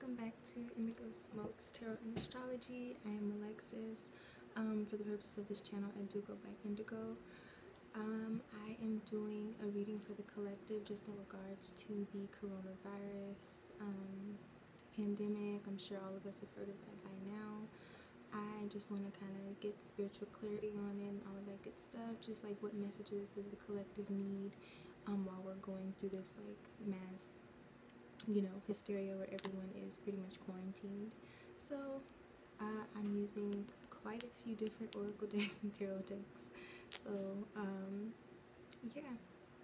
welcome back to Indigo Smokes Tarot and Astrology. I am Alexis. Um, for the purposes of this channel, I do go by Indigo. Um, I am doing a reading for the collective just in regards to the coronavirus um, pandemic. I'm sure all of us have heard of that by now. I just want to kind of get spiritual clarity on it and all of that good stuff. Just like what messages does the collective need um, while we're going through this like mass you know, hysteria where everyone is pretty much quarantined. So uh, I'm using quite a few different oracle decks and tarot decks. So um, yeah,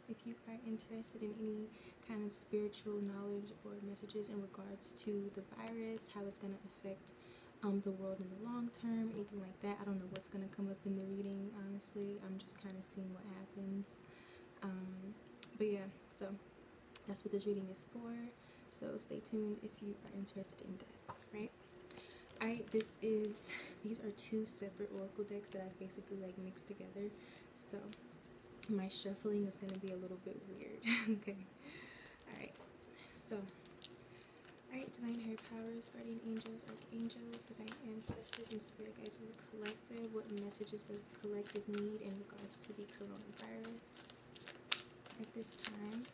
if you are interested in any kind of spiritual knowledge or messages in regards to the virus, how it's going to affect um, the world in the long term, anything like that, I don't know what's going to come up in the reading, honestly. I'm just kind of seeing what happens. Um, but yeah, so that's what this reading is for. So stay tuned if you are interested in that, right? Alright, this is, these are two separate oracle decks that I've basically like mixed together. So my shuffling is going to be a little bit weird, okay? Alright, so, alright, divine higher powers, guardian angels, archangels, divine ancestors, and spirit guides of the collective. What messages does the collective need in regards to the coronavirus at this time?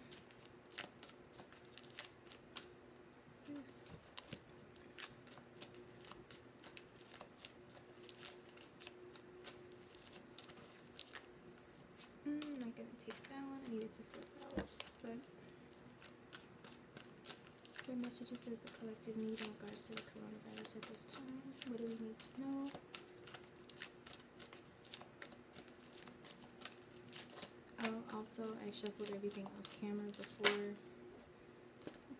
needed to flip out, but what messages the need in regards to the coronavirus at this time? What do we need to know? Oh, also, I shuffled everything off camera before.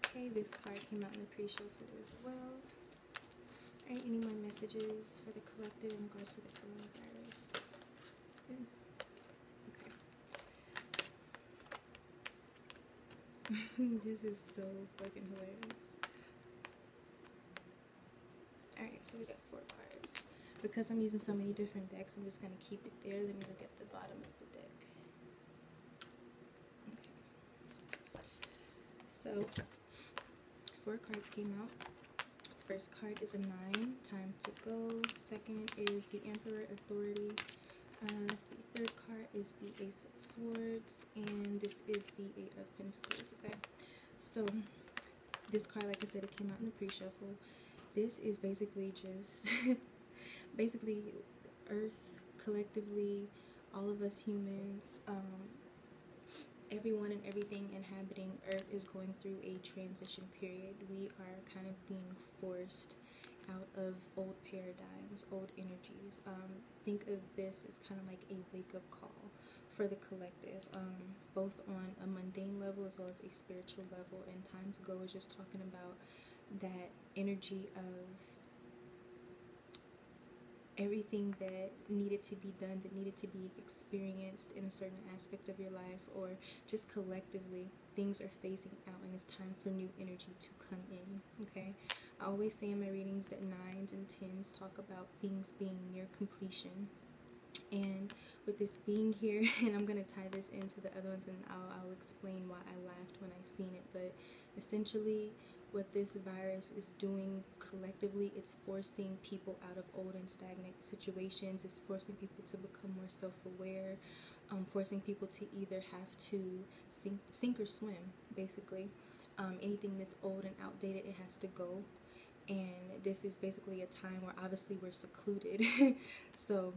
Okay, this card came out in the pre-shuffle as well. Alright, any more messages for the collective in regards to the coronavirus? Mm, Ooh. this is so fucking hilarious. Alright, so we got four cards. Because I'm using so many different decks, I'm just going to keep it there. Let me look at the bottom of the deck. Okay. So, four cards came out. The first card is a nine, time to go. Second is the Emperor Authority. Uh, third card is the Ace of Swords, and this is the Eight of Pentacles, okay? So, this card, like I said, it came out in the pre-shuffle. This is basically just, basically, Earth, collectively, all of us humans, um, everyone and everything inhabiting Earth is going through a transition period. We are kind of being forced out of old paradigms, old energies. Um, think of this as kind of like a wake up call for the collective, um, both on a mundane level as well as a spiritual level. And Time to Go is just talking about that energy of everything that needed to be done, that needed to be experienced in a certain aspect of your life, or just collectively, things are phasing out and it's time for new energy to come in. Okay, I always say in my readings that nines and tens talk about things being near completion. And with this being here, and I'm going to tie this into the other ones and I'll, I'll explain why I laughed when I seen it. But essentially, what this virus is doing collectively, it's forcing people out of old and stagnant situations. It's forcing people to become more self-aware, um, forcing people to either have to sink, sink or swim, basically. Um, anything that's old and outdated, it has to go. And this is basically a time where obviously we're secluded. so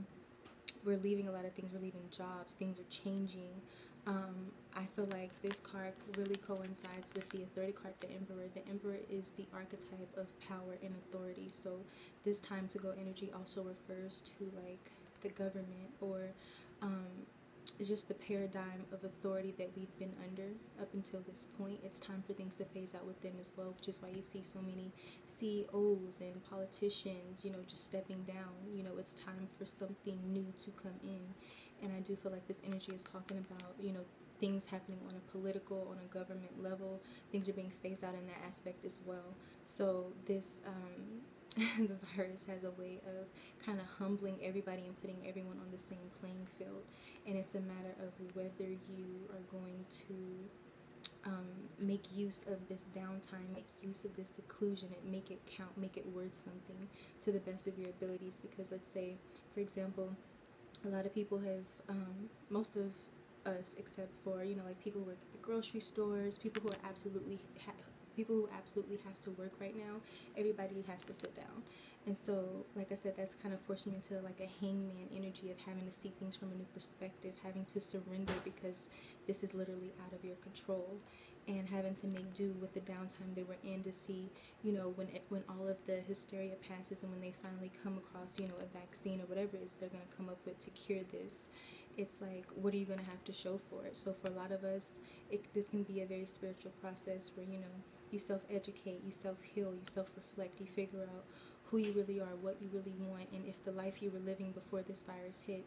we're leaving a lot of things. We're leaving jobs. Things are changing. Um, I feel like this card really coincides with the authority card, the Emperor. The Emperor is the archetype of power and authority. So this time to go energy also refers to like the government or um, just the paradigm of authority that we've been under up until this point. It's time for things to phase out with them as well, which is why you see so many CEOs and politicians, you know, just stepping down. You know, it's time for something new to come in. And I do feel like this energy is talking about, you know, things happening on a political, on a government level. Things are being phased out in that aspect as well. So this um, the virus has a way of kind of humbling everybody and putting everyone on the same playing field. And it's a matter of whether you are going to um, make use of this downtime, make use of this seclusion, and make it count, make it worth something to the best of your abilities. Because let's say, for example, a lot of people have, um, most of us, except for you know, like people who work at the grocery stores, people who are absolutely people who absolutely have to work right now. Everybody has to sit down, and so, like I said, that's kind of forcing into like a hangman energy of having to see things from a new perspective, having to surrender because this is literally out of your control and having to make do with the downtime they were in to see, you know, when it, when all of the hysteria passes and when they finally come across, you know, a vaccine or whatever it is they're going to come up with to cure this, it's like, what are you going to have to show for it? So for a lot of us, it, this can be a very spiritual process where, you know, you self-educate, you self-heal, you self-reflect, you figure out who you really are, what you really want, and if the life you were living before this virus hit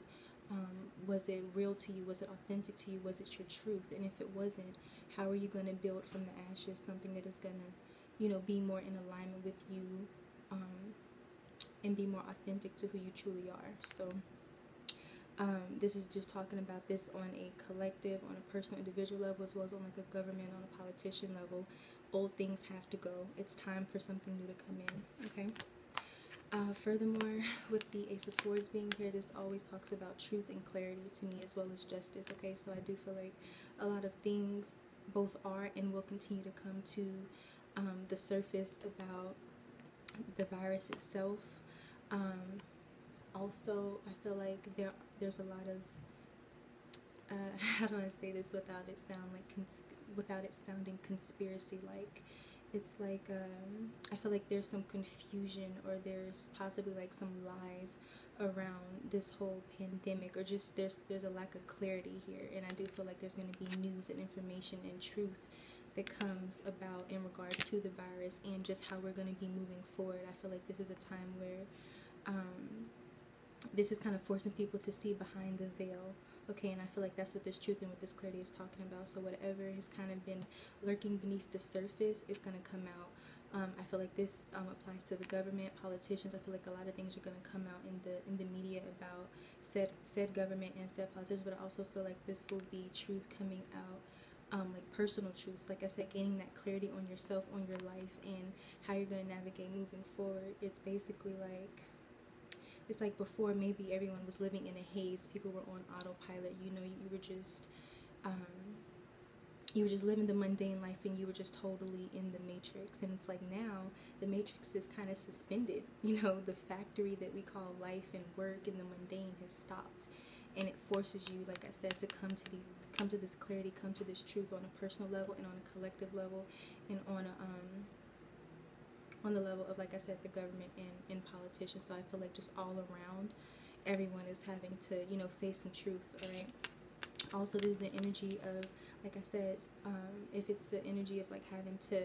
um, was it real to you? Was it authentic to you? Was it your truth? And if it wasn't, how are you going to build from the ashes something that is going to, you know, be more in alignment with you um, and be more authentic to who you truly are? So, um, this is just talking about this on a collective, on a personal, individual level, as well as on like a government, on a politician level. Old things have to go. It's time for something new to come in. Okay. Uh, furthermore, with the Ace of Swords being here, this always talks about truth and clarity to me as well as justice. Okay, so I do feel like a lot of things both are and will continue to come to um, the surface about the virus itself. Um, also, I feel like there there's a lot of uh, how do I say this without it sound like without it sounding conspiracy like it's like um, I feel like there's some confusion or there's possibly like some lies around this whole pandemic or just there's there's a lack of clarity here and I do feel like there's going to be news and information and truth that comes about in regards to the virus and just how we're going to be moving forward. I feel like this is a time where um, this is kind of forcing people to see behind the veil okay and i feel like that's what this truth and what this clarity is talking about so whatever has kind of been lurking beneath the surface is going to come out um, I feel like this um, applies to the government, politicians. I feel like a lot of things are going to come out in the in the media about said said government and said politicians. But I also feel like this will be truth coming out, um, like personal truths. Like I said, gaining that clarity on yourself, on your life, and how you're going to navigate moving forward. It's basically like it's like before maybe everyone was living in a haze people were on autopilot you know you were just um, you were just living the mundane life and you were just totally in the matrix. And it's like now the matrix is kind of suspended you know the factory that we call life and work and the mundane has stopped. And it forces you like i said to come to these come to this clarity come to this truth on a personal level and on a collective level and on a um, on the level of like I said the government and, and politicians. So I feel like just all around everyone is having to you know face some truth right also this is the energy of like I said um, if it's the energy of like having to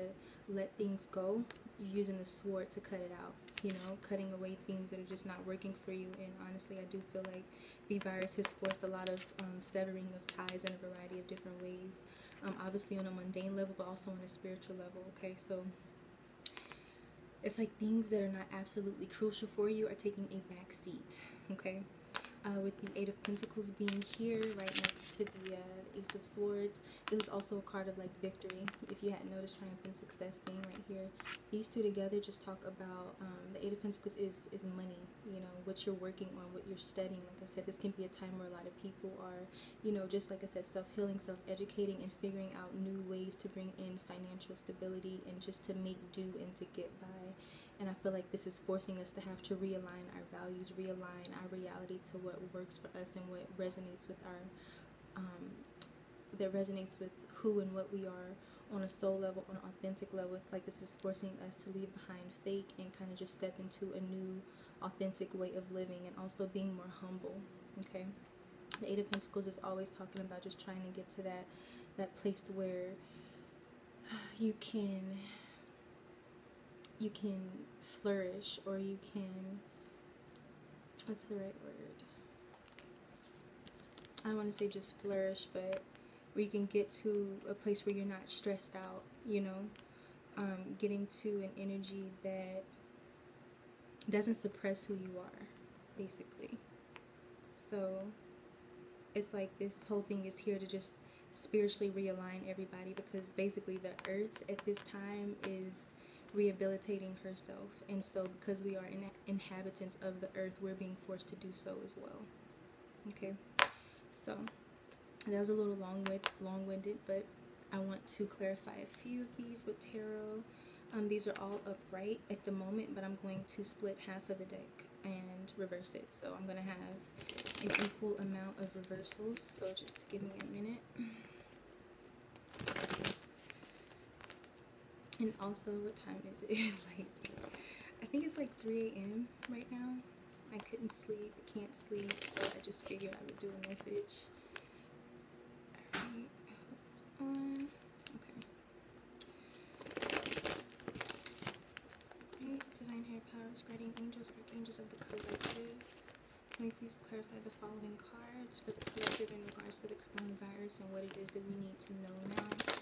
let things go you're using the sword to cut it out you know? Cutting away things that are just not working for you. And honestly I do feel like the virus has forced a lot of um, severing of ties in a variety of different ways. Um, obviously on a mundane level but also on a spiritual level okay? So it's like things that are not absolutely crucial for you are taking a back seat okay uh, with the Eight of Pentacles being here right next to the uh, Ace of Swords. This is also a card of like victory. If you hadn't noticed, triumph and success being right here. These two together just talk about um, the Eight of Pentacles is is money. You know what you're working on, what you're studying. Like I said, this can be a time where a lot of people are, you know, just like I said, self healing, self educating, and figuring out new ways to bring in financial stability and just to make do and to get by. And I feel like this is forcing us to have to realign our values, realign our reality to what works for us and what resonates with our, um, that resonates with who and what we are on a soul level, on an authentic level. It's like this is forcing us to leave behind fake and kind of just step into a new, authentic way of living and also being more humble. Okay. The Eight of Pentacles is always talking about just trying to get to that that place where you can you can flourish or you can what's the right word? I want to say just flourish but where you can get to a place where you're not stressed out you know? Um, getting to an energy that doesn't suppress who you are basically. So it's like this whole thing is here to just spiritually realign everybody because basically the earth at this time is rehabilitating herself and so because we are in, inhabitants of the earth we're being forced to do so as well. Okay? So that was a little long with long-winded but i want to clarify a few of these with tarot. Um, these are all upright at the moment but i'm going to split half of the deck and reverse it. So i'm going to have an equal amount of reversals so just give me a minute and also what time is it? It's like i think it's like 3 a.m right now. I couldn't sleep can't sleep so i just figured i would do a message. On. Okay. Right divine higher powers guardian angels archangels of the collective. Can we please clarify the following cards for the collective in regards to the coronavirus and what it is that we need to know now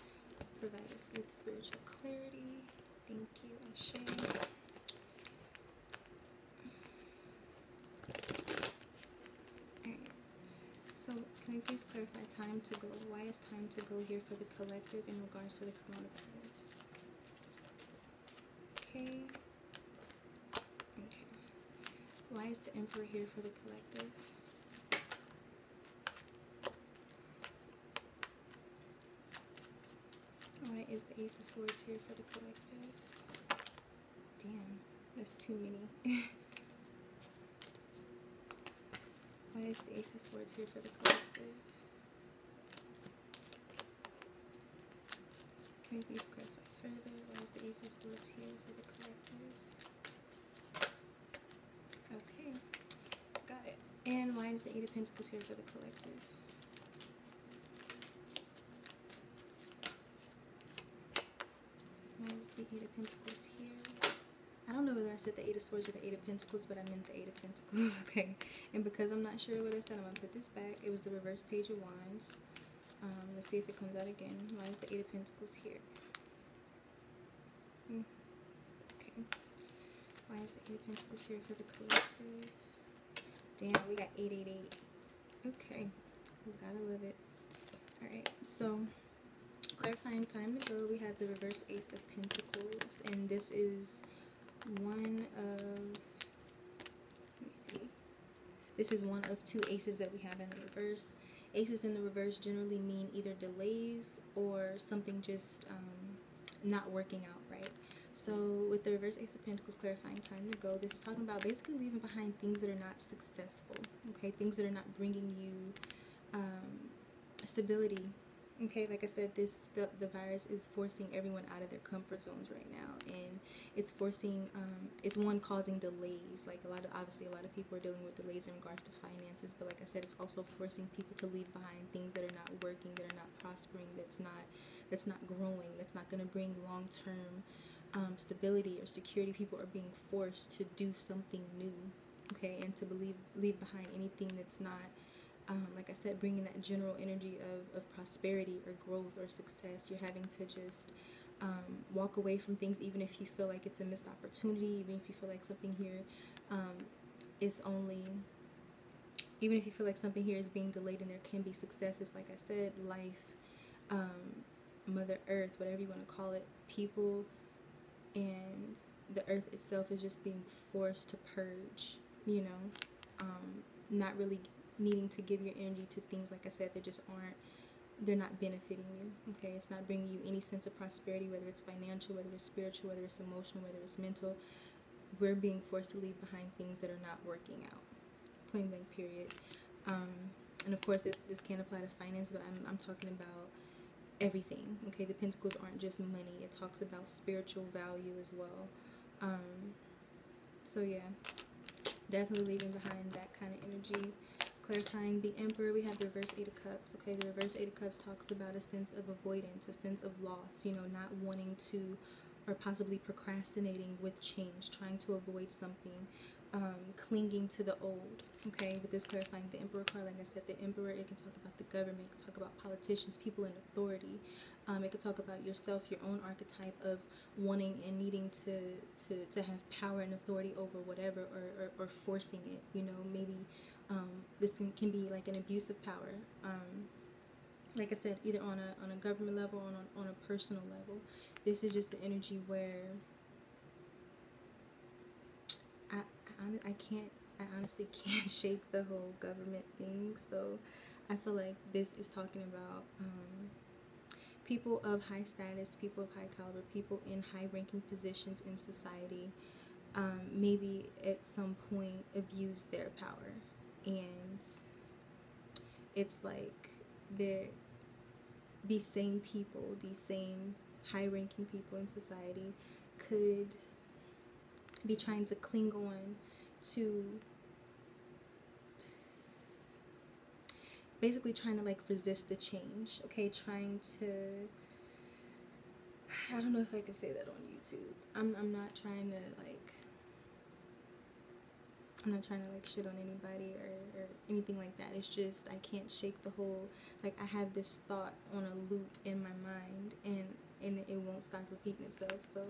provide us with spiritual clarity thank you Ashe. So, can you please clarify time to go? Why is time to go here for the collective in regards to the coronavirus? Okay. Okay. Why is the Emperor here for the collective? Why is the Ace of Swords here for the collective? Damn, that's too many. Why is the Ace of Swords here for the collective? Can you please clarify further? Why is the Ace of Swords here for the collective? Okay, got it. And why is the Eight of Pentacles here for the collective? Why is the Eight of Pentacles here? I don't know whether I said the Eight of Swords or the Eight of Pentacles, but I meant the Eight of Pentacles, okay? And because I'm not sure what I said, I'm going to put this back. It was the reverse Page of Wands. Um, let's see if it comes out again. Why is the Eight of Pentacles here? Mm. Okay. Why is the Eight of Pentacles here for the collective? Damn, we got 888. Okay. We gotta live it. Alright, so clarifying time to go, we have the reverse Ace of Pentacles, and this is one of, let me see, this is one of two aces that we have in the reverse. Aces in the reverse generally mean either delays or something just um, not working out right. So with the reverse ace of pentacles clarifying time to go, this is talking about basically leaving behind things that are not successful, okay? Things that are not bringing you um, stability okay like i said this the, the virus is forcing everyone out of their comfort zones right now and it's forcing um, it's one causing delays like a lot of obviously a lot of people are dealing with delays in regards to finances but like i said it's also forcing people to leave behind things that are not working that are not prospering that's not that's not growing that's not going to bring long-term um, stability or security. People are being forced to do something new okay and to believe leave behind anything that's not um, like I said, bringing that general energy of, of prosperity or growth or success. You're having to just um, walk away from things, even if you feel like it's a missed opportunity, even if you feel like something here um, is only, even if you feel like something here is being delayed and there can be successes, like I said, life, um, Mother Earth, whatever you want to call it, people, and the earth itself is just being forced to purge, you know, um, not really needing to give your energy to things like I said that just aren't they're not benefiting you okay? It's not bringing you any sense of prosperity whether it's financial whether it's spiritual whether it's emotional whether it's mental. We're being forced to leave behind things that are not working out. Plain blank period. Um, and of course this this can apply to finance but I'm, I'm talking about everything okay? The pentacles aren't just money. It talks about spiritual value as well. Um, so yeah definitely leaving behind that kind of energy clarifying the Emperor, we have the reverse Eight of Cups. Okay, the reverse Eight of Cups talks about a sense of avoidance, a sense of loss, you know, not wanting to or possibly procrastinating with change, trying to avoid something, um, clinging to the old. Okay, with this clarifying the Emperor card, like I said, the Emperor, it can talk about the government, it can talk about politicians, people in authority. Um, it can talk about yourself, your own archetype of wanting and needing to, to, to have power and authority over whatever or, or, or forcing it. You know, maybe um, this can, can, be like an abuse of power. Um, like I said, either on a on a government level or on a, on a personal level. This is just the energy where I I, I can't I honestly can't shake the whole government thing. So I feel like this is talking about um, people of high status, people of high caliber, people in high ranking positions in society. Um, maybe at some point abuse their power and it's like they're these same people, these same high ranking people in society could be trying to cling on to basically trying to like resist the change, okay? Trying to I don't know if I can say that on YouTube. I'm I'm not trying to like I'm not trying to like shit on anybody or, or anything like that. It's just I can't shake the whole like I have this thought on a loop in my mind and and it won't stop repeating itself. So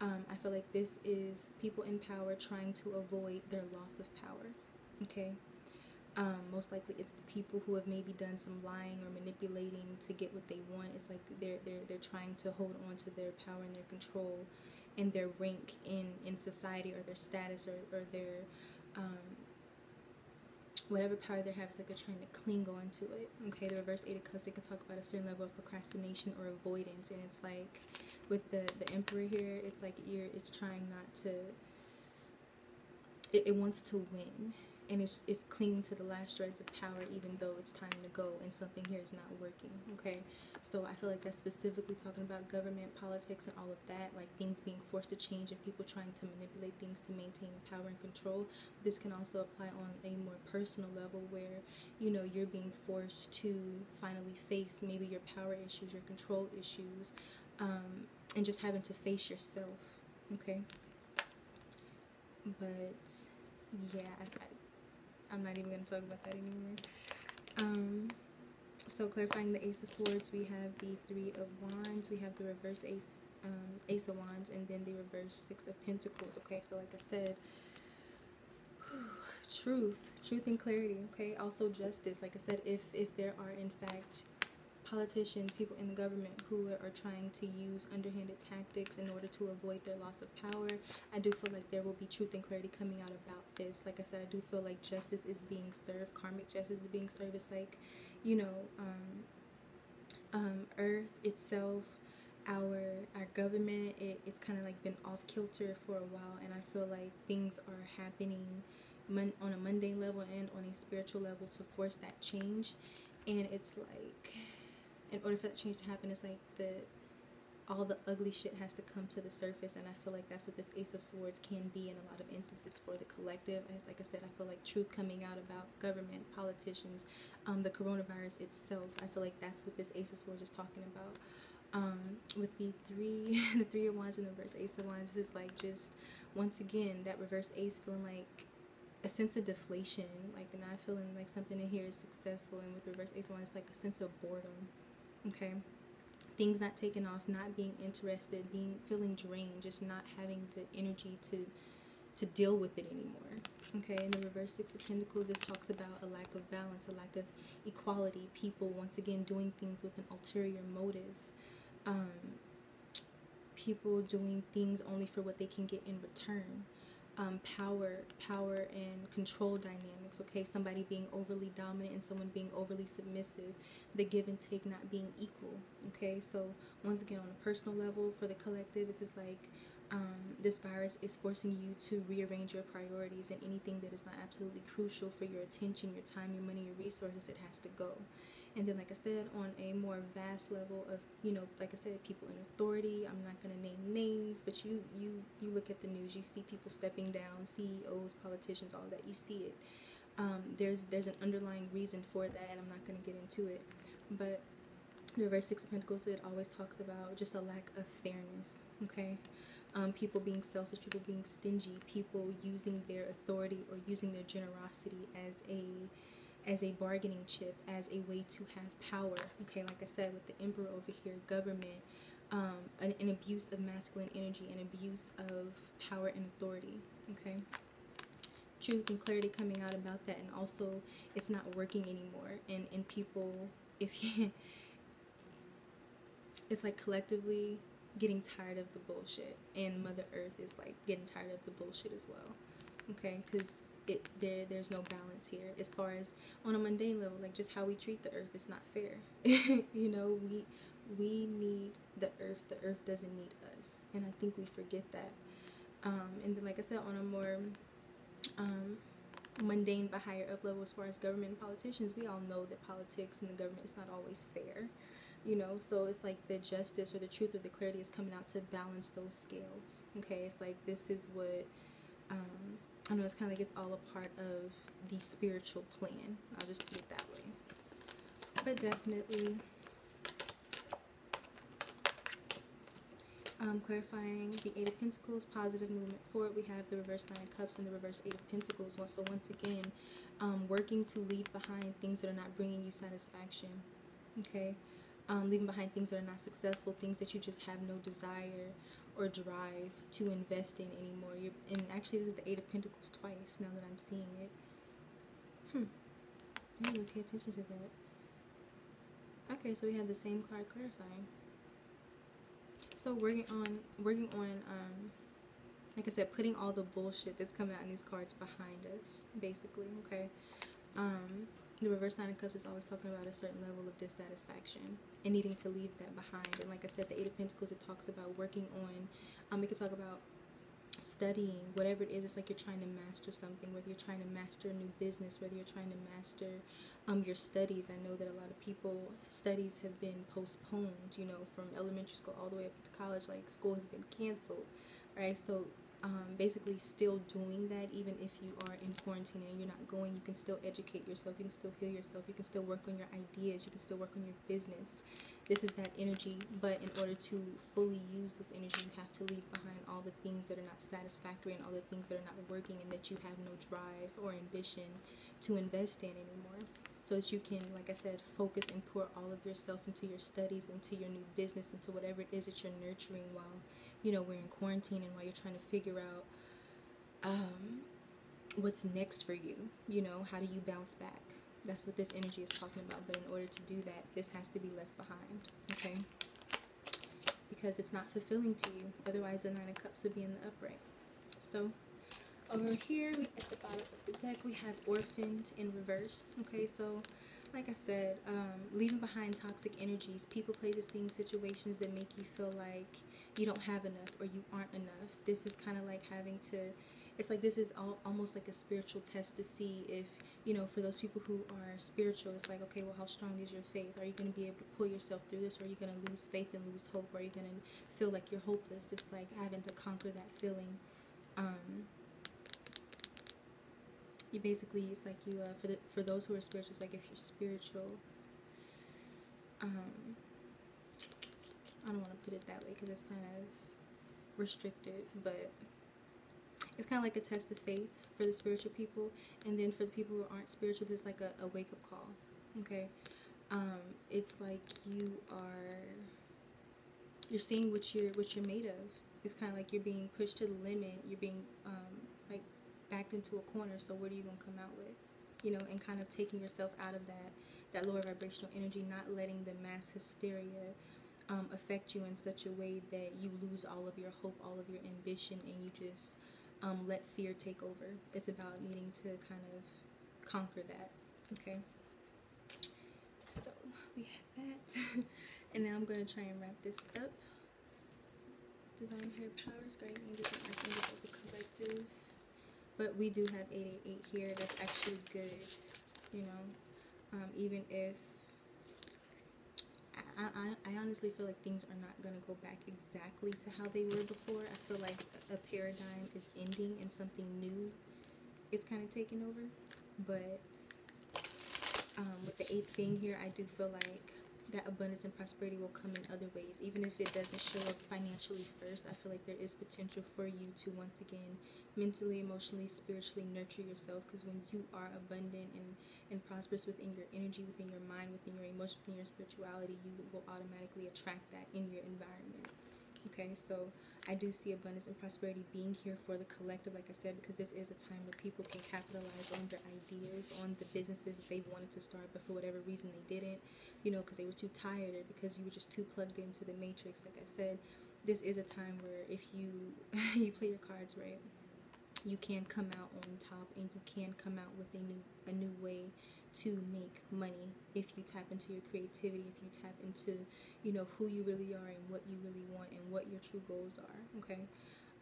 um, I feel like this is people in power trying to avoid their loss of power. Okay. Um, most likely it's the people who have maybe done some lying or manipulating to get what they want. It's like they're they're they're trying to hold on to their power and their control and their rank in, in society or their status or, or their um, whatever power they have, it's like they're trying to cling on to it. Okay, the reverse eight of cups, they can talk about a certain level of procrastination or avoidance, and it's like with the the emperor here, it's like you're it's trying not to. It, it wants to win, and it's, it's clinging to the last shreds of power even though it's time to go and something here is not working okay? So i feel like that's specifically talking about government politics and all of that like things being forced to change and people trying to manipulate things to maintain power and control. This can also apply on a more personal level where you know you're being forced to finally face maybe your power issues your control issues um, and just having to face yourself okay? But yeah I, I'm not even going to talk about that anymore. Um, so clarifying the Ace of Swords, we have the Three of Wands, we have the reverse Ace, um, Ace of Wands, and then the reverse Six of Pentacles. Okay, so like I said, truth, truth and clarity. Okay, also justice. Like I said, if if there are in fact politicians, people in the government who are trying to use underhanded tactics in order to avoid their loss of power. I do feel like there will be truth and clarity coming out about this. Like I said, I do feel like justice is being served, karmic justice is being served. It's like, you know, um, um, Earth itself, our our government, it, it's kind of like been off kilter for a while, and I feel like things are happening on a mundane level and on a spiritual level to force that change, and it's like in order for that change to happen, it's like the all the ugly shit has to come to the surface and i feel like that's what this ace of swords can be in a lot of instances for the collective. Like i said i feel like truth coming out about government politicians um, the coronavirus itself i feel like that's what this ace of swords is talking about. Um, with the three the three of wands and the reverse ace of wands is like just once again that reverse ace feeling like a sense of deflation like not feeling like something in here is successful and with reverse ace of wands it's like a sense of boredom okay. Things not taking off not being interested being feeling drained just not having the energy to to deal with it anymore. Okay in the reverse six of pentacles this talks about a lack of balance a lack of equality people once again doing things with an ulterior motive. Um, people doing things only for what they can get in return um, power power and control dynamics okay? Somebody being overly dominant and someone being overly submissive the give and take not being equal okay? So once again on a personal level for the collective it's just like um, this virus is forcing you to rearrange your priorities and anything that is not absolutely crucial for your attention your time your money your resources it has to go and then like i said on a more vast level of you know like i said people in authority i'm not going to name names but you you you look at the news you see people stepping down ceos politicians all that you see it. Um, there's there's an underlying reason for that and i'm not going to get into it. But the reverse six of pentacles it always talks about just a lack of fairness okay? Um, people being selfish people being stingy people using their authority or using their generosity as a as a bargaining chip, as a way to have power. Okay, like I said, with the emperor over here, government, um, an, an abuse of masculine energy, an abuse of power and authority. Okay, truth and clarity coming out about that, and also it's not working anymore, and and people if you it's like collectively getting tired of the bullshit and mother earth is like getting tired of the bullshit as well okay because it there there's no balance here. As far as on a mundane level like just how we treat the earth is not fair. You know we we need the earth. The earth doesn't need us. And i think we forget that. Um, and then like i said on a more um, mundane but higher up level as far as government and politicians we all know that politics and the government is not always fair. You know so it's like the justice or the truth or the clarity is coming out to balance those scales. Okay? It's like this is what um, i know it's kind of like it's all a part of the spiritual plan i'll just put it that way but definitely um, clarifying the Eight of Pentacles, positive movement forward. We have the reverse Nine of Cups and the reverse Eight of Pentacles. So once again, um, working to leave behind things that are not bringing you satisfaction. Okay, um, leaving behind things that are not successful, things that you just have no desire or drive to invest in anymore. You're, and actually, this is the Eight of Pentacles twice now that I'm seeing it. Hmm. I didn't even pay attention to that. Okay, so we have the same card clarifying. So working on working on um, like I said, putting all the bullshit that's coming out in these cards behind us, basically. Okay. Um, the reverse nine of cups is always talking about a certain level of dissatisfaction and needing to leave that behind. And like I said, the eight of pentacles it talks about working on. Um, we could talk about studying whatever it is. It's like you're trying to master something. Whether you're trying to master a new business, whether you're trying to master um, your studies. I know that a lot of people studies have been postponed. You know, from elementary school all the way up to college. Like school has been canceled, right? So um, basically still doing that even if you are in quarantine and you're not going you can still educate yourself you can still heal yourself you can still work on your ideas you can still work on your business. This is that energy but in order to fully use this energy you have to leave behind all the things that are not satisfactory and all the things that are not working and that you have no drive or ambition to invest in anymore. So that you can, like I said, focus and pour all of yourself into your studies, into your new business, into whatever it is that you're nurturing while you know, we're in quarantine and while you're trying to figure out um, what's next for you, you know, how do you bounce back? That's what this energy is talking about. But in order to do that, this has to be left behind, okay? Because it's not fulfilling to you. Otherwise, the Nine of Cups would be in the upright. So, over here, at the bottom of the deck, we have Orphaned in reverse. Okay, so like I said, um, leaving behind toxic energies, people, places, things, situations that make you feel like you don't have enough or you aren't enough. This is kind of like having to, it's like this is all, almost like a spiritual test to see if, you know, for those people who are spiritual, it's like, okay, well, how strong is your faith? Are you going to be able to pull yourself through this or are you going to lose faith and lose hope? Or are you going to feel like you're hopeless? It's like having to conquer that feeling. Um, you basically it's like you uh, for the for those who are spiritual it's like if you're spiritual um I don't want to put it that way because it's kind of restrictive, but it's kind of like a test of faith for the spiritual people, and then for the people who aren't spiritual, it's like a, a wake up call. Okay, um, it's like you are you're seeing what you're what you're made of. It's kind of like you're being pushed to the limit. You're being um, backed into a corner. So what are you gonna come out with? You know, and kind of taking yourself out of that that lower vibrational energy, not letting the mass hysteria um, affect you in such a way that you lose all of your hope, all of your ambition, and you just um, let fear take over. It's about needing to kind of conquer that. Okay. So we have that, and now I'm going to try and wrap this up. Divine hair Powers, Guardian Angels, and Archangels of the Collective. But we do have 888 here. That's actually good, you know. Um, even if I, I, I honestly feel like things are not going to go back exactly to how they were before. I feel like a paradigm is ending and something new is kind of taking over. But um, with the eighth being here, I do feel like that abundance and prosperity will come in other ways. Even if it doesn't show up financially first, I feel like there is potential for you to once again mentally, emotionally, spiritually nurture yourself because when you are abundant and, and prosperous within your energy, within your mind, within your emotion, within your spirituality, you will automatically attract that in your environment. Okay, so I do see abundance and prosperity being here for the collective, like I said, because this is a time where people can capitalize on their ideas, on the businesses that they wanted to start, but for whatever reason they didn't, you know, because they were too tired or because you were just too plugged into the matrix. Like I said, this is a time where if you you play your cards right, you can come out on top and you can come out with a new a new way to make money if you tap into your creativity, if you tap into, you know, who you really are and what you really want and what your true goals are. Okay.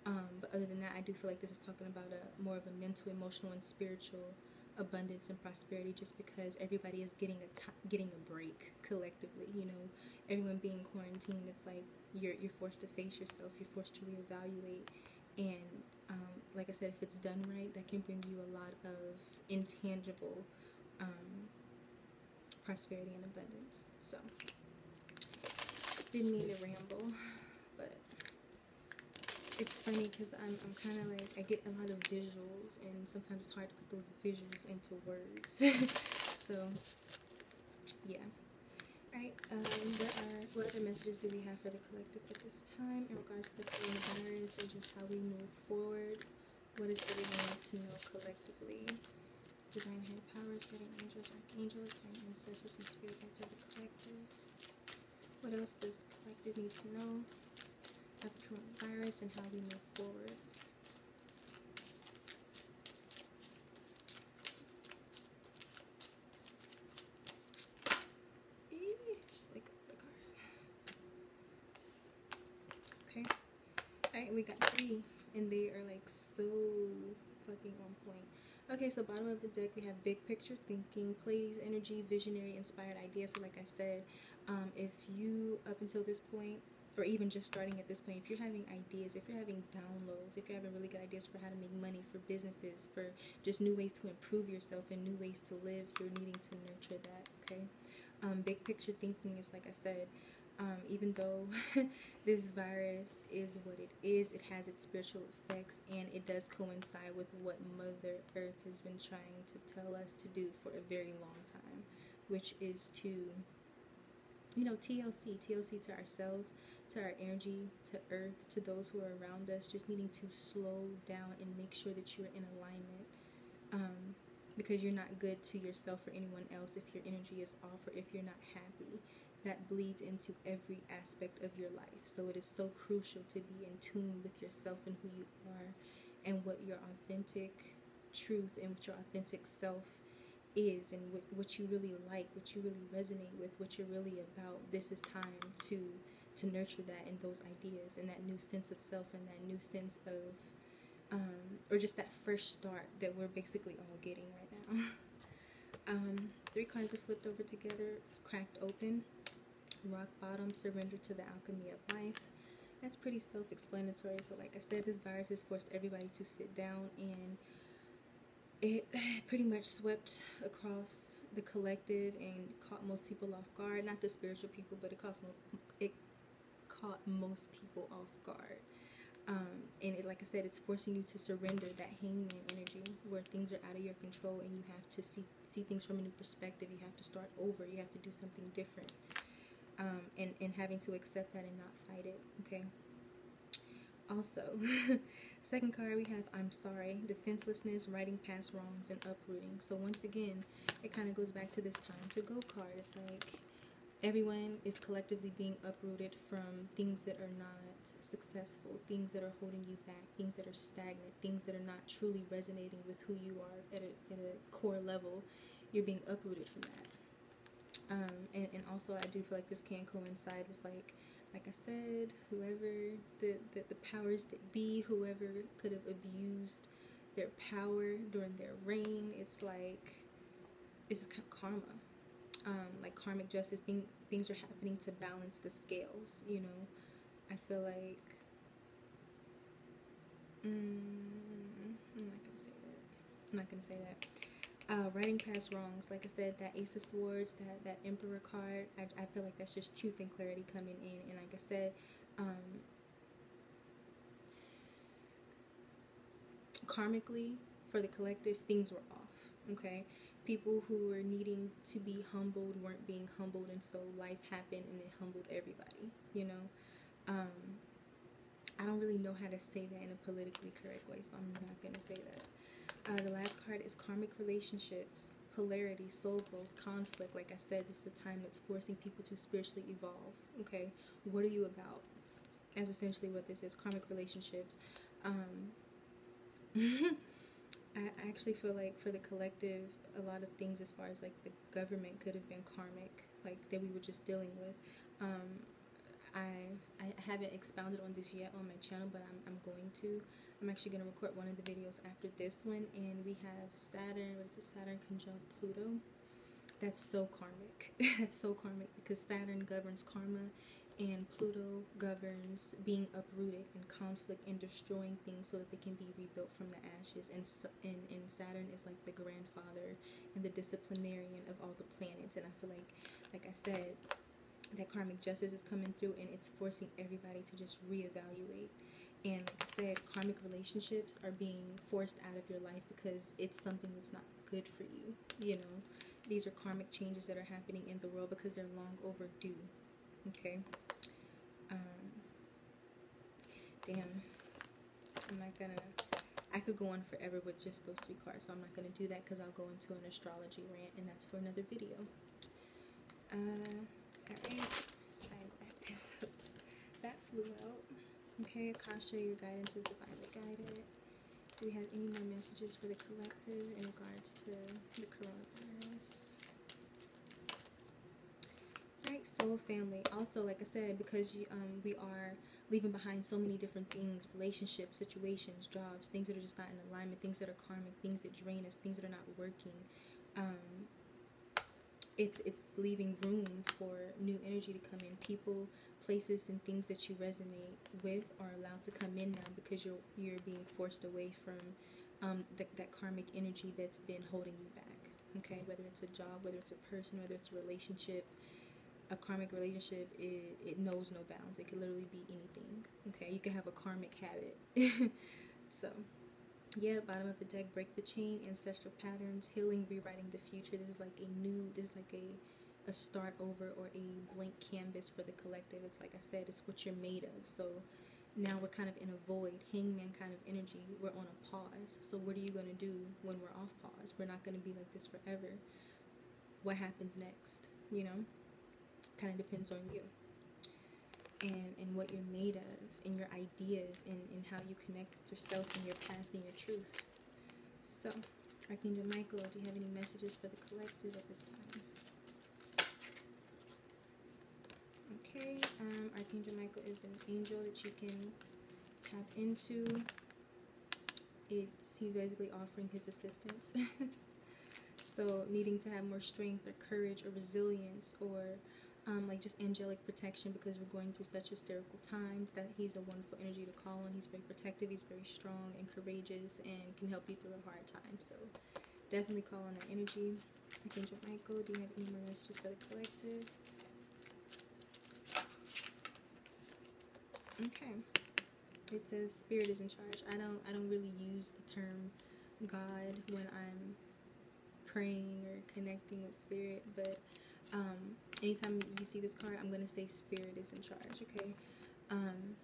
Um, but other than that, I do feel like this is talking about a more of a mental, emotional, and spiritual abundance and prosperity. Just because everybody is getting a t- getting a break collectively, you know, everyone being quarantined, it's like you're you're forced to face yourself. You're forced to reevaluate, and um, like I said, if it's done right, that can bring you a lot of intangible um, prosperity and abundance. So, didn't mean to ramble, but it's funny because I'm, I'm kind of like, I get a lot of visuals, and sometimes it's hard to put those visuals into words. so, yeah. Alright, um, there are, what other messages do we have for the collective at this time in regards to the coronavirus and just how we move forward? What is everyone need to know collectively? Divine higher powers, guiding angels, archangels, divine ancestors, and spirit guides of the collective. What else does the collective need to know about the coronavirus and how we move forward? Okay. Alright, we got three, and they are like so fucking on point. Okay, so bottom of the deck we have big picture thinking, Pleiades energy, visionary, inspired ideas. So like I said, um, if you up until this point, or even just starting at this point, if you're having ideas, if you're having downloads, if you're having really good ideas for how to make money, for businesses, for just new ways to improve yourself and new ways to live, you're needing to nurture that. Okay, um, big picture thinking is like I said um, even though this virus is what it is, it has its spiritual effects and it does coincide with what Mother Earth has been trying to tell us to do for a very long time, which is to, you know, TLC, TLC to ourselves, to our energy, to Earth, to those who are around us, just needing to slow down and make sure that you're in alignment. Um, because you're not good to yourself or anyone else if your energy is off or if you're not happy that bleeds into every aspect of your life. So it is so crucial to be in tune with yourself and who you are and what your authentic truth and what your authentic self is and what, what you really like, what you really resonate with, what you're really about. This is time to to nurture that and those ideas and that new sense of self and that new sense of um, or just that fresh start that we're basically all getting right now. um, three cards are flipped over together, cracked open rock bottom, surrender to the alchemy of life. That's pretty self explanatory. So, like I said, this virus has forced everybody to sit down and it pretty much swept across the collective and caught most people off guard. Not the spiritual people, but it caught, it caught most people off guard. Um, and it, like I said, it's forcing you to surrender that hangman energy where things are out of your control and you have to see, see things from a new perspective. You have to start over. You have to do something different um, and, and having to accept that and not fight it, okay? Also, second card we have I'm sorry, defenselessness, righting past wrongs, and uprooting. So, once again, it kind of goes back to this time to go card. It's like everyone is collectively being uprooted from things that are not successful, things that are holding you back, things that are stagnant, things that are not truly resonating with who you are at a, at a core level. You're being uprooted from that. Um, and, and also I do feel like this can coincide with like like I said, whoever the, the, the powers that be, whoever could have abused their power during their reign, it's like it's kind of karma. Um, like karmic justice, thing, things are happening to balance the scales, you know. I feel like mm, I'm not gonna say that. I'm not gonna say that uh, righting past wrongs, like I said, that Ace of Swords, that, that Emperor card, I, I feel like that's just truth and clarity coming in. And like I said, um, karmically, for the collective, things were off. Okay? People who were needing to be humbled weren't being humbled, and so life happened and it humbled everybody, you know? Um, I don't really know how to say that in a politically correct way, so I'm not going to say that. Uh, the last card is karmic relationships, polarity, soul growth, conflict. Like I said, is a time that's forcing people to spiritually evolve. Okay, what are you about? That's essentially what this is karmic relationships. Um, I actually feel like for the collective, a lot of things as far as like the government could have been karmic, like that we were just dealing with. Um, I I haven't expounded on this yet on my channel, but I'm, I'm going to. I'm actually going to record one of the videos after this one, and we have Saturn. What is it? Saturn conjunct Pluto. That's so karmic. That's so karmic because Saturn governs karma, and Pluto governs being uprooted and conflict and destroying things so that they can be rebuilt from the ashes. And and, and Saturn is like the grandfather and the disciplinarian of all the planets. And I feel like, like I said, that karmic justice is coming through and it's forcing everybody to just reevaluate. And like I said, karmic relationships are being forced out of your life because it's something that's not good for you. You know, these are karmic changes that are happening in the world because they're long overdue. Okay. Um, damn. I'm not gonna. I could go on forever with just those three cards, so I'm not gonna do that because I'll go into an astrology rant, and that's for another video. Uh, Alright, try and this up. That flew out. Okay, Akasha, your guidance is divinely guided. Do we have any more messages for the collective in regards to the coronavirus? Alright, soul family. Also, like I said, because you, um, we are leaving behind so many different things relationships, situations, jobs, things that are just not in alignment, things that are karmic, things that drain us, things that are not working. Um, it's it's leaving room for new energy to come in. People, places, and things that you resonate with are allowed to come in now because you're you're being forced away from um, that karmic energy that's been holding you back. Okay, whether it's a job, whether it's a person, whether it's a relationship, a karmic relationship, it, it knows no bounds. It could literally be anything. Okay, you can have a karmic habit. so yeah bottom of the deck break the chain ancestral patterns healing rewriting the future. This is like a new this is like a a start over or a blank canvas for the collective. It's like i said it's what you're made of. So now we're kind of in a void. Hangman kind of energy we're on a pause. So what are you going to do when we're off pause? We're not going to be like this forever. What happens next you know? Kind of depends on you and, and what you're made of and your ideas and, and how you connect with yourself and your path and your truth. So, Archangel Michael, do you have any messages for the collective at this time? Okay, um, Archangel Michael is an angel that you can tap into. It's he's basically offering his assistance. so needing to have more strength or courage or resilience or um, like just angelic protection because we're going through such hysterical times that he's a wonderful energy to call on. He's very protective, he's very strong and courageous and can help you through a hard time. So definitely call on that energy. Archangel Michael, do you have any more messages for the collective? Okay. It says spirit is in charge. I don't I don't really use the term God when I'm praying or connecting with spirit, but um, anytime you see this card, I'm going to say Spirit is in charge, okay? Um,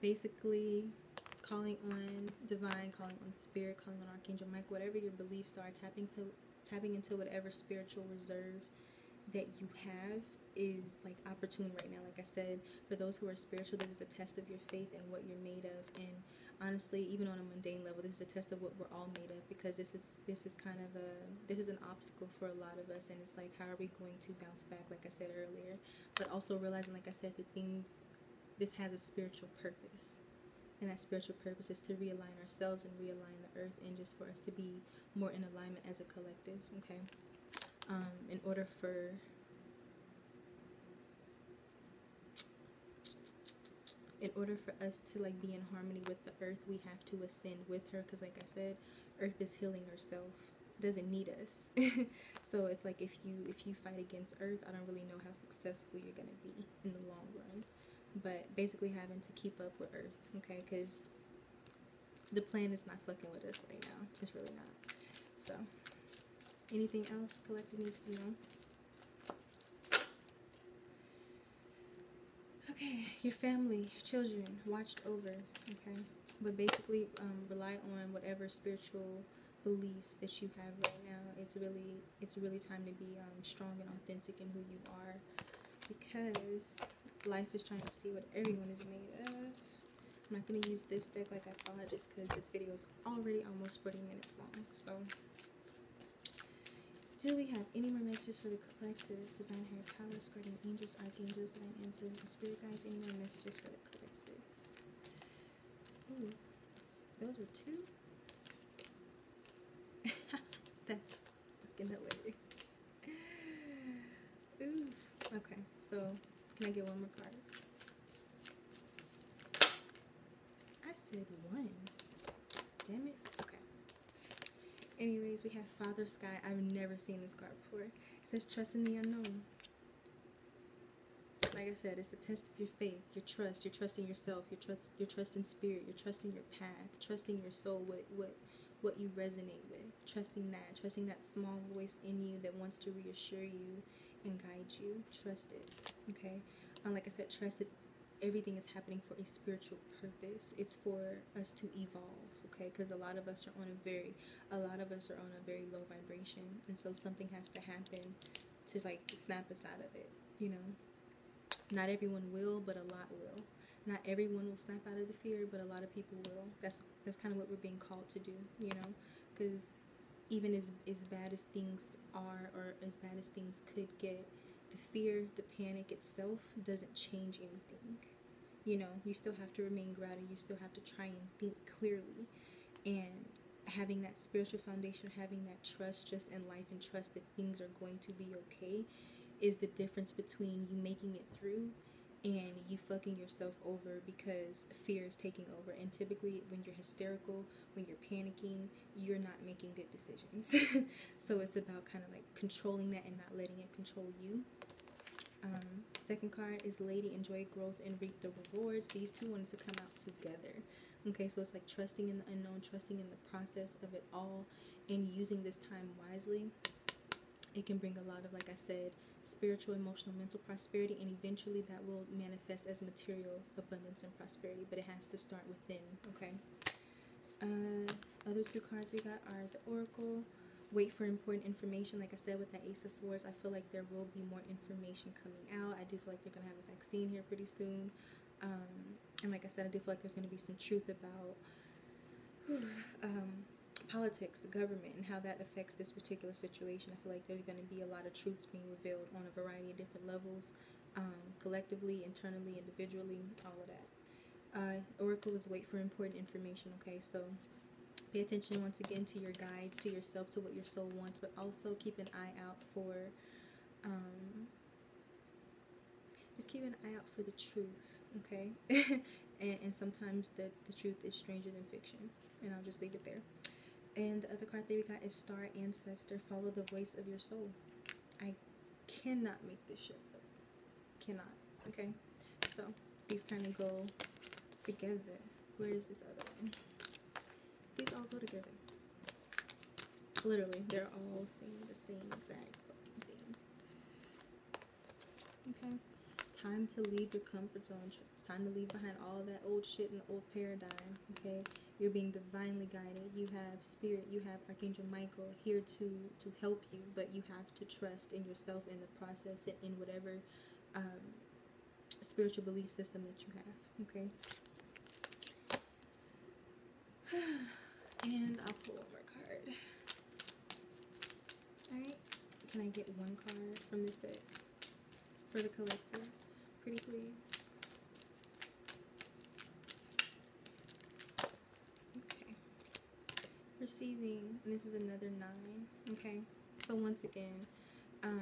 basically, calling on divine, calling on spirit, calling on Archangel Mike, whatever your beliefs are, tapping to tapping into whatever spiritual reserve that you have is like opportune right now. Like I said, for those who are spiritual, this is a test of your faith and what you're made of. And honestly, even on a mundane level, this is a test of what we're all made of because this is this is kind of a this is an obstacle for a lot of us, and it's like how are we going to bounce back? Like I said earlier, but also realizing, like I said, that things this has a spiritual purpose. And that spiritual purpose is to realign ourselves and realign the earth, and just for us to be more in alignment as a collective. Okay, um, in order for in order for us to like be in harmony with the earth we have to ascend with her because like i said earth is healing herself doesn't need us. So it's like if you if you fight against earth i don't really know how successful you're going to be in the long run. But basically having to keep up with earth okay? Because the plan is not fucking with us right now. It's really not. So anything else collective needs to know your family, your children watched over, okay? But basically, um, rely on whatever spiritual beliefs that you have right now. It's really, it's really time to be um, strong and authentic in who you are, because life is trying to see what everyone is made of. I'm not gonna use this deck like I thought, just because this video is already almost 40 minutes long. So. Do we have any more messages for the collective? Divine Higher Powers, Guardian Angels, Archangels, Divine Answers, and Spirit Guides. Any more messages for the collective? Ooh, those were two? That's fucking hilarious. Ooh. Okay, so can I get one more card? I said one. Damn it. Anyways, we have Father Sky. I've never seen this card before. It says trust in the unknown. Like I said, it's a test of your faith, your trust, your trust in yourself, your trust, your trust in spirit, your trust in your path, trusting your soul, what what what you resonate with, trusting that, trusting that small voice in you that wants to reassure you and guide you. Trust it, okay? And like I said, trust it. Everything is happening for a spiritual purpose. It's for us to evolve okay because a lot of us are on a very a lot of us are on a very low vibration and so something has to happen to like snap us out of it you know? Not everyone will but a lot will. Not everyone will snap out of the fear but a lot of people will. That's that's kind of what we're being called to do you know? Because even as as bad as things are or as bad as things could get the fear the panic itself doesn't change anything you know? You still have to remain grounded. You still have to try and think clearly and having that spiritual foundation having that trust just in life and trust that things are going to be okay is the difference between you making it through and you fucking yourself over because fear is taking over and typically when you're hysterical when you're panicking you're not making good decisions so it's about kind of like controlling that and not letting it control you um, second card is Lady Enjoy Growth and Reap the Rewards. These two wanted to come out together. Okay, so it's like trusting in the unknown, trusting in the process of it all, and using this time wisely. It can bring a lot of, like I said, spiritual, emotional, mental prosperity, and eventually that will manifest as material abundance and prosperity. But it has to start within. Okay. Uh, other two cards we got are the Oracle wait for important information. Like I said, with the Ace of Swords, I feel like there will be more information coming out. I do feel like they're going to have a vaccine here pretty soon. Um, and like I said, I do feel like there's going to be some truth about um, politics, the government, and how that affects this particular situation. I feel like there's going to be a lot of truths being revealed on a variety of different levels, um, collectively, internally, individually, all of that. Uh, Oracle is wait for important information, okay? So Pay attention once again to your guides, to yourself, to what your soul wants, but also keep an eye out for, um, just keep an eye out for the truth, okay? and, and sometimes the, the truth is stranger than fiction. And I'll just leave it there. And the other card that we got is Star Ancestor. Follow the voice of your soul. I cannot make this shit up. Cannot. Okay? So, these kind of go together. Where is this other one? These all go together. Literally, they're all saying the same exact thing. Okay? Time to leave your comfort zone. It's time to leave behind all that old shit and old paradigm. Okay? You're being divinely guided. You have spirit. You have Archangel Michael here to to help you, but you have to trust in yourself in the process and in whatever um, spiritual belief system that you have. Okay. And I'll pull one more card. Alright. Can I get one card from this deck for the collective? Pretty please. Okay. Receiving, this is another nine. Okay. So once again, um,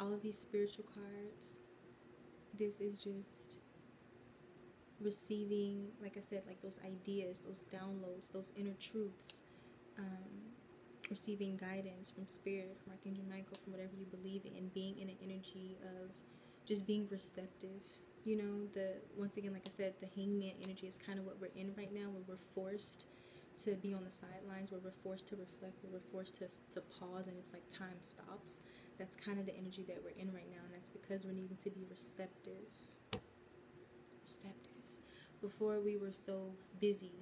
all of these spiritual cards, this is just receiving, like I said, like those ideas, those downloads, those inner truths, um, receiving guidance from Spirit, from Archangel Michael, from whatever you believe in, being in an energy of just being receptive you know the once again like i said the hangman energy is kind of what we're in right now where we're forced to be on the sidelines where we're forced to reflect where we're forced to, to pause and it's like time stops. That's kind of the energy that we're in right now and that's because we're needing to be receptive. Receptive. Before we were so busy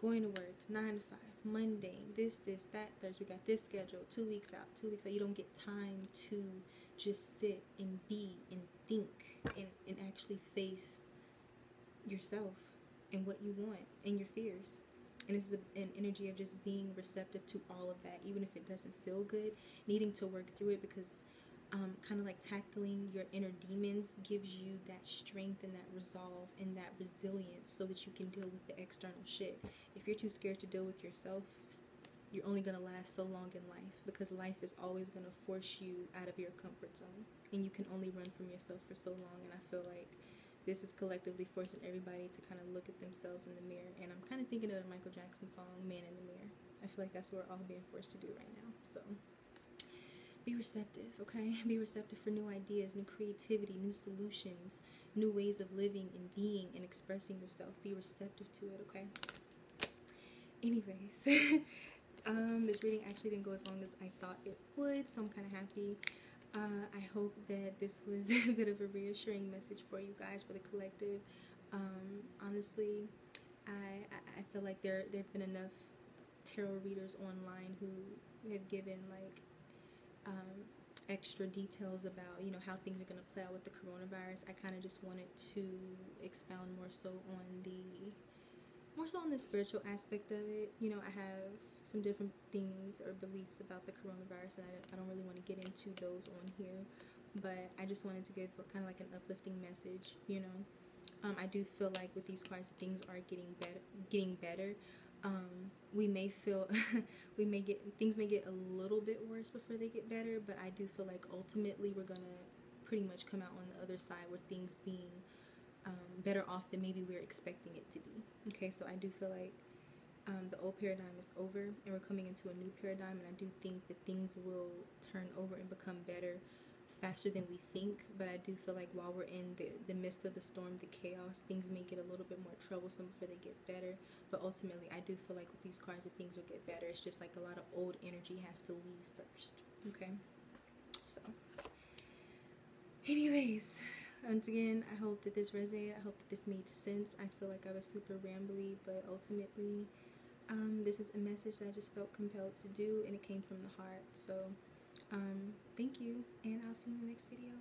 going to work nine to five mundane, this, this, that, Thursday, we got this schedule, two weeks out, two weeks out. You don't get time to just sit and be and think and, and actually face yourself and what you want and your fears. And it's an energy of just being receptive to all of that, even if it doesn't feel good, needing to work through it because um, kind of like tackling your inner demons gives you that strength and that resolve and that resilience so that you can deal with the external shit. If you're too scared to deal with yourself, you're only going to last so long in life because life is always going to force you out of your comfort zone and you can only run from yourself for so long. And I feel like this is collectively forcing everybody to kind of look at themselves in the mirror. And I'm kind of thinking of the Michael Jackson song, Man in the Mirror. I feel like that's what we're all being forced to do right now. So be receptive, okay? Be receptive for new ideas, new creativity, new solutions, new ways of living and being and expressing yourself. Be receptive to it, okay? Anyways, um, this reading actually didn't go as long as I thought it would, so I'm kind of happy. Uh, I hope that this was a bit of a reassuring message for you guys, for the collective. Um, honestly, I, I feel like there there have been enough tarot readers online who have given like um, extra details about you know how things are going to play out with the coronavirus. I kind of just wanted to expound more so on the more so on the spiritual aspect of it. You know, I have some different things or beliefs about the coronavirus, and I, I don't really want to get into those on here. But I just wanted to give kind of like an uplifting message. You know, um, I do feel like with these cards, things are getting better. Getting better. Um, we may feel we may get things may get a little bit worse before they get better, but I do feel like ultimately we're gonna pretty much come out on the other side with things being um, better off than maybe we're expecting it to be. Okay, so I do feel like um, the old paradigm is over and we're coming into a new paradigm, and I do think that things will turn over and become better faster than we think. But I do feel like while we're in the, the midst of the storm, the chaos, things may get a little bit more troublesome before they get better. But ultimately, I do feel like with these cards, that things will get better. It's just like a lot of old energy has to leave first. Okay, so, anyways once again, I hope that this resonated. I hope that this made sense. I feel like I was super rambly, but ultimately, um, this is a message that I just felt compelled to do, and it came from the heart. So, um, thank you, and I'll see you in the next video.